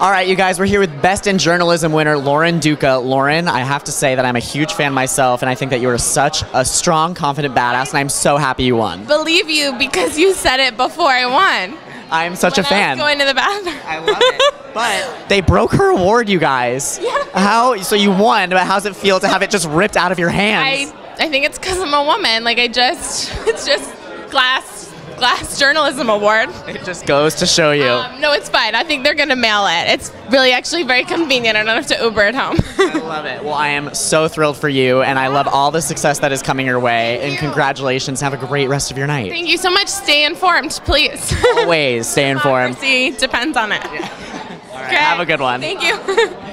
All right, you guys, we're here with Best in Journalism winner Lauren Duca. Lauren, I have to say that I'm a huge fan myself, and I think that you are such a strong, confident badass, and I'm so happy you won. Believe you because you said it before I won. I'm such When a I fan. was going to the bathroom. I love it. But they broke her award, you guys. Yeah. How? So you won, but how's it feel to have it just ripped out of your hands? I I think it's because I'm a woman. Like I just it's just glass glass journalism award. it just goes to show you. Um, no, it's fine. I think they're gonna mail it. It's really actually very convenient. I don't have to Uber it home. I love it. Well, I am so thrilled for you, and I love all the success that is coming your way. and you. congratulations. Have a great rest of your night. Thank you so much. Stay informed, please. Always stay informed. Democracy depends on it. All right, have a good one. Thank you.